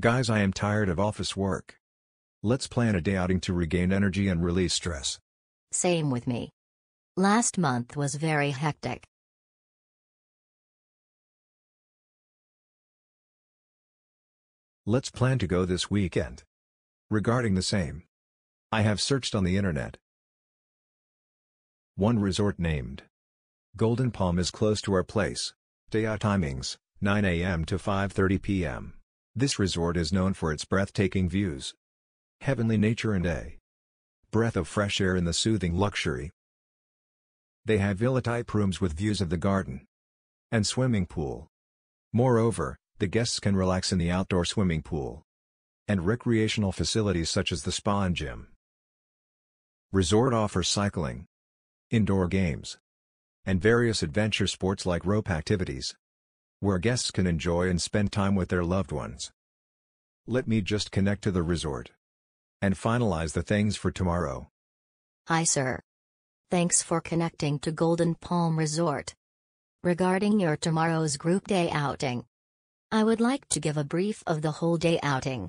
Guys I am tired of office work. Let's plan a day outing to regain energy and release stress. Same with me. Last month was very hectic. Let's plan to go this weekend. Regarding the same. I have searched on the internet. One resort named Golden Palm is close to our place. Day out timings, 9 a.m. to 5.30 p.m. This resort is known for its breathtaking views. Heavenly nature and a breath of fresh air in the soothing luxury. They have villa-type rooms with views of the garden and swimming pool. Moreover, the guests can relax in the outdoor swimming pool and recreational facilities such as the spa and gym. Resort offers cycling, indoor games, and various adventure sports like rope activities, where guests can enjoy and spend time with their loved ones. Let me just connect to the resort and finalize the things for tomorrow. Hi, sir. Thanks for connecting to Golden Palm Resort. Regarding your tomorrow's group day outing, I would like to give a brief of the whole day outing.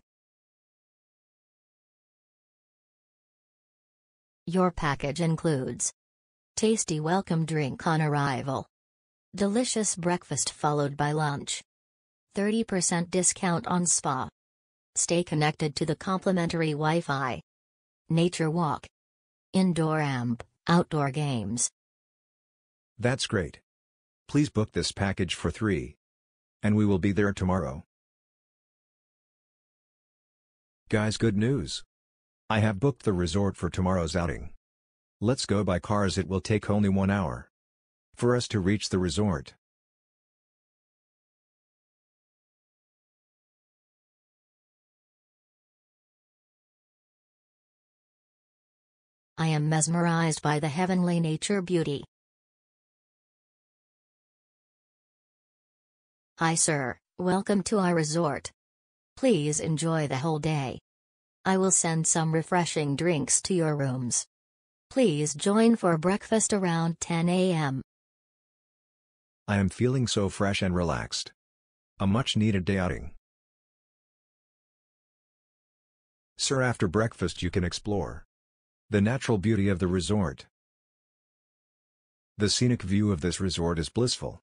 Your package includes tasty welcome drink on arrival, delicious breakfast followed by lunch, 30% discount on spa. Stay connected to the complimentary Wi-Fi. Nature walk. Indoor amp, outdoor games. That's great. Please book this package for three. And we will be there tomorrow. Guys good news. I have booked the resort for tomorrow's outing. Let's go by cars it will take only one hour. For us to reach the resort. I am mesmerized by the heavenly nature beauty. Hi sir, welcome to our resort. Please enjoy the whole day. I will send some refreshing drinks to your rooms. Please join for breakfast around 10 a.m. I am feeling so fresh and relaxed. A much needed day outing. Sir after breakfast you can explore the natural beauty of the resort. The scenic view of this resort is blissful.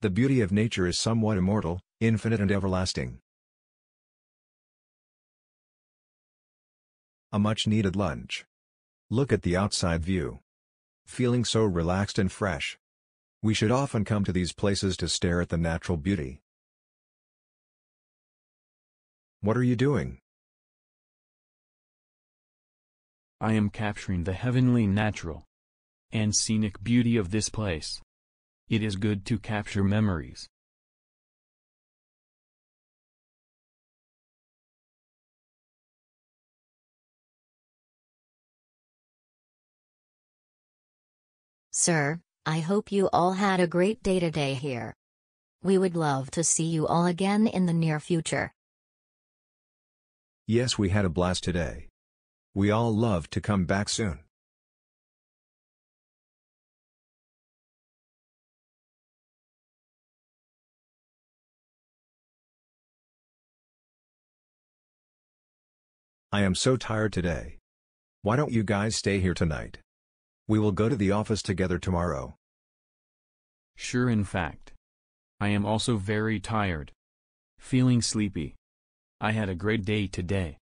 The beauty of nature is somewhat immortal, infinite and everlasting. A much-needed lunch. Look at the outside view. Feeling so relaxed and fresh. We should often come to these places to stare at the natural beauty. What are you doing? I am capturing the heavenly natural and scenic beauty of this place. It is good to capture memories. Sir, I hope you all had a great day today here. We would love to see you all again in the near future. Yes we had a blast today. We all love to come back soon. I am so tired today. Why don't you guys stay here tonight? We will go to the office together tomorrow. Sure in fact. I am also very tired. Feeling sleepy. I had a great day today.